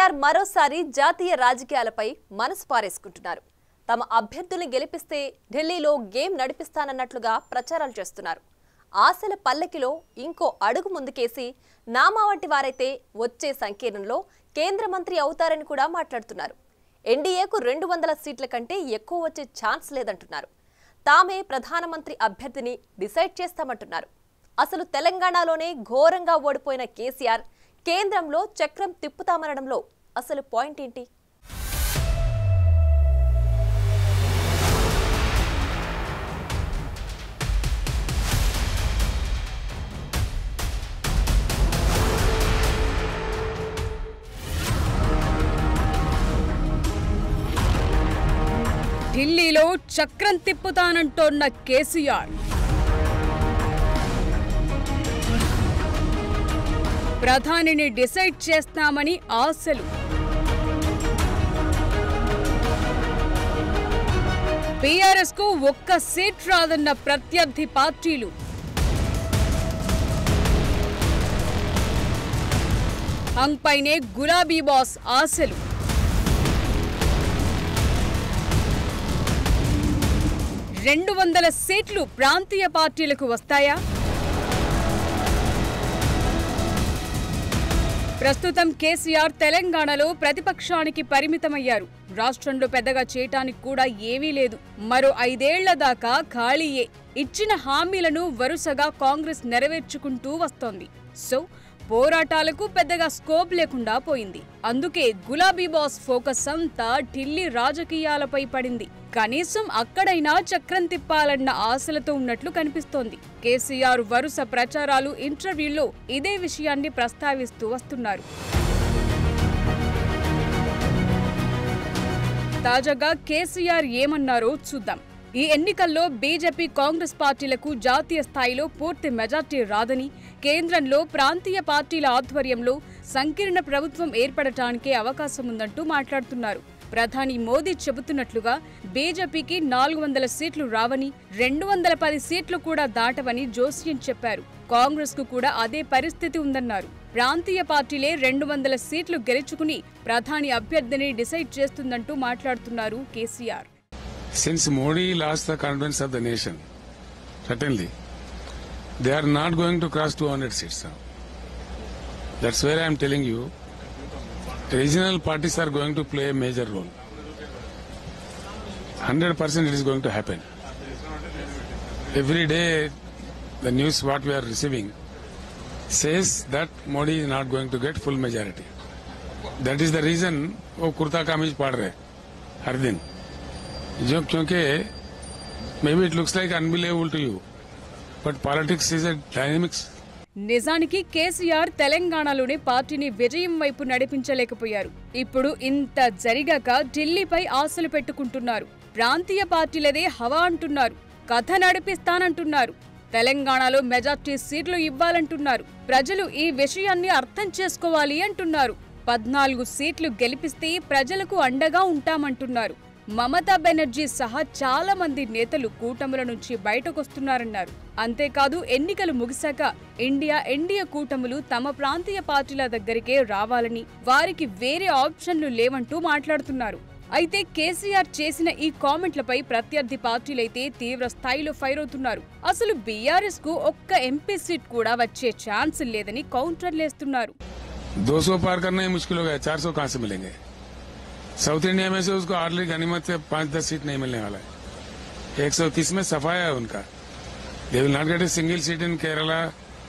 కేసీఆర్ మరోసారి జాతీయ రాజకీయాలపై మనసు పారేసుకుంటున్నారు. తమ అభ్యర్థుల్ని గెలిపిస్తే ఢిల్లీలో గేమ్ నడిపిస్తానన్నట్లుగా ప్రచారాలు చేస్తున్నారు. ఆశల పల్లకిలో ఇంకో అడుగు ముందుకేసి నామా వంటి వారైతే వచ్చే సంకీర్ణంలో కేంద్ర మంత్రి అవుతారని కూడా మాట్లాడుతున్నారు. ఎన్డీఏకు రెండు వందల సీట్ల కంటే ఎక్కువ వచ్చే ఛాన్స్ లేదంటున్నారు. తామే ప్రధానమంత్రి అభ్యర్థిని డిసైడ్ చేస్తామంటున్నారు. అసలు తెలంగాణలోనే ఘోరంగా ఓడిపోయిన కేసీఆర్ కేంద్రంలో చక్రం తిప్పుతామనడంలో అసలు పాయింట్ ఏంటి? ఢిల్లీలో చక్రం తిప్పుతానంటోన్న కేసీఆర్. ప్రధానిని డిసైడ్ చేస్తామని ఆశలు. బీఆర్ఎస్కు ఒక్క సీట్ రాదన్న ప్రత్యర్థి పార్టీలు. అంగ్పైనే గులాబీ బాస్ ఆశలు. రెండు వందల సీట్లు ప్రాంతీయ పార్టీలకు వస్తాయా? ప్రస్తుతం కేసీఆర్ తెలంగాణలో ప్రతిపక్షానికి పరిమితమయ్యారు. రాష్ట్రంలో పెద్దగా చేయటానికి కూడా ఏమీ లేదు. మరో ఐదేళ్ళ దాకా ఖాళీయే. ఇచ్చిన హామీలను వరుసగా కాంగ్రెస్ నెరవేర్చుకుంటూ వస్తోంది. సో పోరాటాలకు పెద్దగా స్కోప్ లేకుండా పోయింది. అందుకే గులాబీ బాస్ ఫోకస్ అంతా ఢిల్లీ రాజకీయాలపై పడింది. కనీసం అక్కడైనా చక్రం తిప్పాలన్న ఆశలతో ఉన్నట్లు కనిపిస్తోంది. కేసీఆర్ వరుస ప్రచారాలు ఇంటర్వ్యూల్లో ఇదే విషయాన్ని ప్రస్తావిస్తూ వస్తున్నారు. తాజాగా కేసీఆర్ ఏమన్నారో చూద్దాం. ఈ ఎన్నికల్లో బీజేపీ కాంగ్రెస్ పార్టీలకు జాతీయ స్థాయిలో పూర్తి మెజార్టీ రాదని కేంద్రంలో ప్రాంతీయ పార్టీల ఆధ్వర్యంలో సంకీర్ణ ప్రభుత్వం ఏర్పడటానికే అవకాశం ఉందంటూ మాట్లాడుతున్నారు. ప్రధాని మోదీ చెబుతున్నట్లుగా బీజేపీకి నాలుగు వందల సీట్లు రావని రెండు వందల పది సీట్లు కూడా దాటవని జోస్యం చెప్పారు. కాంగ్రెస్కు కూడా అదే పరిస్థితి ఉందన్నారు. ప్రాంతీయ పార్టీలే రెండు వందల సీట్లు గెలుచుకుని ప్రధాని అభ్యర్థిని డిసైడ్ చేస్తుందంటూ మాట్లాడుతున్నారు KCR. Since Modi lost the confidence of the nation suddenly they are not going to cross two hundred seats that's where I'm telling you regional parties are to play major role hundred percent it going to happen every day the news what we are receiving says that Modi is not going to get full majority. That is the reason वो कुर्ता कामीज पढ़ रहे हर दिन जो क्योंकि maybe it looks like unbelievable to you but politics is a dynamics నిజానికి కేసీఆర్ తెలంగాణలోనే పార్టీని విజయం వైపు నడిపించలేకపోయారు ఇప్పుడు ఇంత జరిగాక ఢిల్లీపై ఆశలు పెట్టుకుంటున్నారు ప్రాంతీయ పార్టీలదే హవా అంటున్నారు కథ నడిపిస్తానంటున్నారు తెలంగాణలో మెజార్టీ సీట్లు ఇవ్వాలంటున్నారు. ప్రజలు ఈ విషయాన్ని అర్థం చేసుకోవాలి అంటున్నారు. పద్నాలుగు సీట్లు గెలిపిస్తే ప్రజలకు అండగా ఉంటామంటున్నారు. మమతా బెనర్జీ సహా చాలా మంది నేతలు కూటముల నుంచి బయటకొస్తున్నారన్నారు. అంతేకాదు ఎన్నికలు ముగిశాక ఇండియా ఎన్డీఏ కూటములు తమ ప్రాంతీయ పార్టీల దగ్గరికే రావాలని వారికి వేరే ఆప్షన్లు లేవంటూ మాట్లాడుతున్నారు. అయితే కేసీఆర్ చేసిన ఈ కామెంట్లపై ప్రత్యర్థి పార్టీలైతే తీవ్ర స్థాయిలో ఫైర్ అవుతున్నారు అసలు బీఆర్ఎస్ కు ఒక్క ఎంపీ సీట్ కూడా వచ్చే ఛాన్స్ లేదని కౌంటర్లేస్తున్నారు 200 पार करना ही मुश्किल हो गया 400 कहां से मिलेंगे साउथ इंडिया में से उसको हार्डली गनीमत से पांच दस सीट नहीं मिलने वाला है 130 में सफाया है उनका they will not get a single seat in Kerala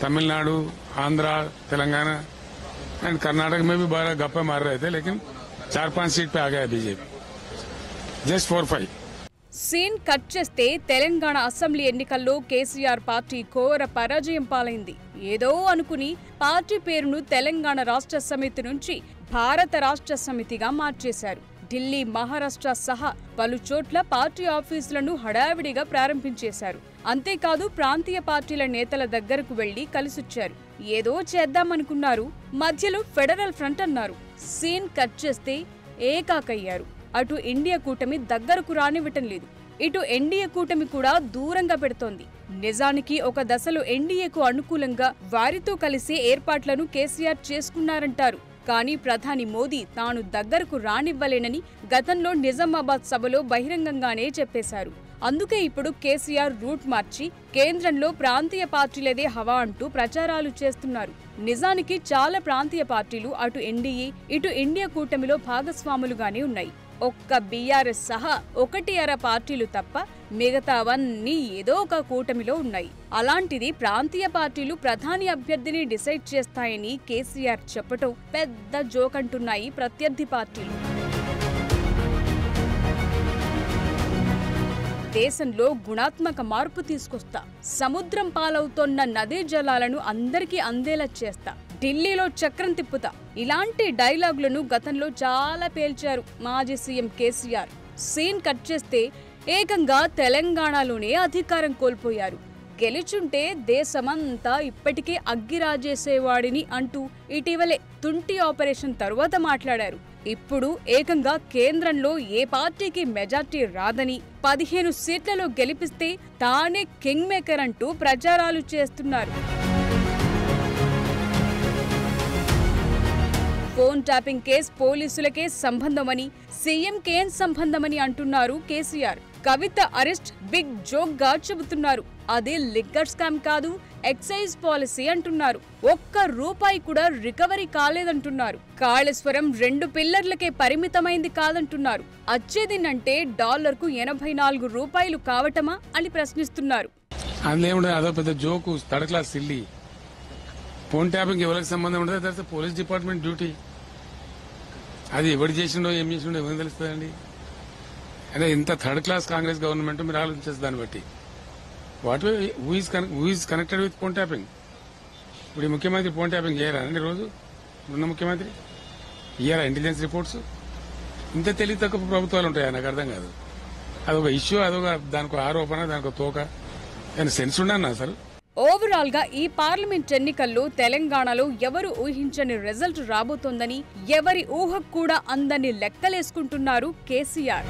Tamil Nadu Andhra Telangana and Karnataka में भी बारह गप्पे मार रहे थे लेकिन चार पांच सीट पे आ गया BJP just four five. Scene cut చేస్తే తెలంగాణ అసెంబ్లీ ఎన్నికల్లో కేసీఆర్ పార్టీ ఘోర పరాజయం పాలైంది. ఏదో అనుకుని పార్టీ పేరును తెలంగాణ రాష్ట్ర సమితి నుంచి భారత రాష్ట్ర సమితిగా మార్చేశారు. ఢిల్లీ మహారాష్ట్ర సహా పలు చోట్ల పార్టీ ఆఫీసులను హడావిడిగా ప్రారంభించేశారు. అంతేకాదు ప్రాంతీయ పార్టీల నేతల దగ్గరకు వెళ్ళి కలిసొచ్చారు. ఏదో చేద్దామనుకున్నారు మధ్యలో ఫెడరల్ ఫ్రంట్ అన్నారు. సీన్ కట్ చేస్తే ఏకాకయ్యారు. అటు ఇండియా కూటమి దగ్గరకు రానివ్వటం లేదు. ఇటు ఎన్డీఏ కూటమి కూడా దూరంగా పెడుతోంది. నిజానికి ఒక దశలో ఎన్డీఏకు అనుకూలంగా వారితో కలిసి ఏర్పాట్లను కేసీఆర్ చేసుకున్నారంటారు. కానీ ప్రధాని మోదీ తాను దగ్గరకు రానివ్వలేనని గతంలో నిజామాబాద్ సభలో బహిరంగంగానే చెప్పేశారు. అందుకే ఇప్పుడు కేసీఆర్ రూట్ మార్చి కేంద్రంలో ప్రాంతీయ పార్టీలదే హవా అంటూ ప్రచారాలు చేస్తున్నారు. నిజానికి చాలా ప్రాంతీయ పార్టీలు అటు ఎన్డీఏ ఇటు ఇండియా కూటమిలో భాగస్వాములుగానే ఉన్నాయి. ఒక్క బీఆర్ఎస్ సహా ఒకటి అర పార్టీలు తప్ప మిగతావన్నీ ఏదో ఒక కూటమిలో ఉన్నాయి. అలాంటిది ప్రాంతీయ పార్టీలు ప్రధాని అభ్యర్థిని డిసైడ్ చేస్తాయని కేసీఆర్ చెప్పటం పెద్ద జోక్ అంటున్నాయి ప్రత్యర్థి పార్టీలు. దేశంలో గుణాత్మక మార్పు తీసుకొస్తా. సముద్రం పాలవుతోన్న నదీ జలాలను అందరికీ అందేలా చేస్తా. ఢిల్లీలో చక్రం తిప్పుతా. ఇలాంటి డైలాగులను గతంలో చాలా పేల్చారు మాజీ సీఎం కేసీఆర్. సీన్ కట్ చేస్తే ఏకంగా తెలంగాణలోనే అధికారం కోల్పోయారు. గెలుచుంటే దేశమంతా ఇప్పటికే అగ్గిరాజేసేవాడిని అంటూ ఇటీవలే తుంటి ఆపరేషన్ తరువాత మాట్లాడారు. ఇప్పుడు ఏకంగా కేంద్రంలో ఏ పార్టీకి మెజార్టీ రాదని పదిహేను సీట్లలో గెలిపిస్తే తానే కింగ్ మేకర్ అంటూ ప్రచారాలు చేస్తున్నారు. ఫోన్ ట్యాపింగ్ కేస్ పోలీసులకే సంబంధమని సీఎం కేన్ సంబంధమని అంటున్నారు కేసీఆర్. కవిత అరెస్ట్ బిగ్ జోక్గా చెబుతున్నారు. అది లిక్కర్ స్కామ్ కాదు ఎక్సైజ్ పాలసీ అంటున్నారు. ఒక్క రూపాయి కూడా రికవరీ కాలేదంటున్నారు. కాళేశ్వరం రెండు పిల్లర్లకే పరిమితమైంది కాదంటున్నారు. అచ్చేదినంటే డాలర్కు ఎనభై నాలుగు రూపాయలు కావటమా అని ప్రశ్నిస్తున్నారు. అదో పెద్ద joke third class silly. Phone tapping ఎవరికి సంబంధం ఉండదు తర్వాత పోలీస్ డిపార్ట్మెంట్ డ్యూటీ. అది ఎవరు చేసిండో ఏం చేసిండో ఎవరికి తెలుస్తుందండి? అదే ఇంత థర్డ్ క్లాస్ కాంగ్రెస్ గవర్నమెంట్ మీరు ఆలోచించేసి దాన్ని బట్టి. What who is who is connected with phone tapping ఇప్పుడు ఈ ముఖ్యమంత్రి ఫోన్ ట్యాపింగ్ చేయరా? అండి రోజు ఉన్న ముఖ్యమంత్రి? ఇయ్యారా ఇంటెలిజెన్స్ రిపోర్ట్స్ ఇంత తెలివి తక్కువ ప్రభుత్వాలు ఉంటాయా? నాకు అర్థం కాదు. అదొక ఇష్యూ అదొక దానికి ఆరోపణ దానికి ఒక తోక. ఏమైనా సెన్స్ ఉండన్నా అసలు? ఓవరాల్గా ఈ పార్లమెంట్ ఎన్నికల్లో తెలంగాణలో ఎవరు ఊహించని రిజల్ట్ రాబోతోందని ఎవరి ఊహకు కూడా అందని లెక్కలేసుకుంటున్నారు కేసీఆర్.